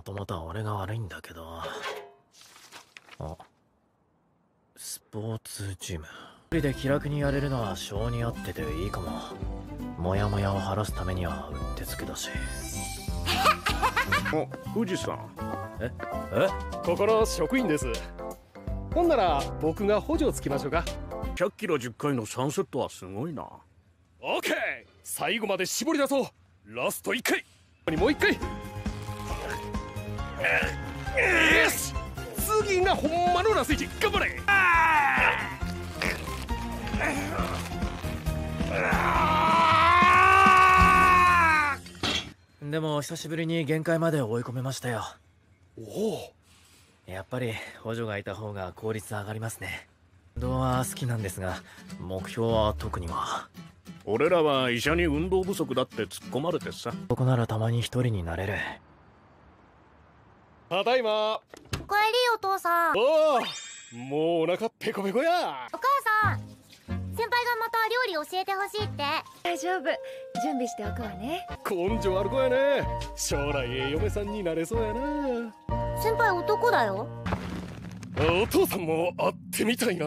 もともとは俺が悪いんだけど。あスポーツジム。一人で気楽にやれるのは性に合ってていいかも。モヤモヤを晴らすためにはうってつけだし。お富士山ええ？ここの職員です。ほんなら僕が補助つきましょうか。100キロ10回の3セットはすごいな。オッケー！最後まで絞り出そう。ラスト1回。もう1回ほんまのラス1頑張れ！でも久しぶりに限界まで追い込めましたよ。おお。やっぱり補助がいた方が効率上がりますね。運動は好きなんですが目標は特には。俺らは医者に運動不足だって突っ込まれてさ。ここならたまに一人になれる。ただいまおかえりお父さんおおおもうお腹ペコペコや。母さん先輩がまた料理教えてほしいって。大丈夫。準備しておくわね。根性ある子やね。将来ええ嫁さんになれそうやな。先輩男だよ。お父さんも会ってみたいな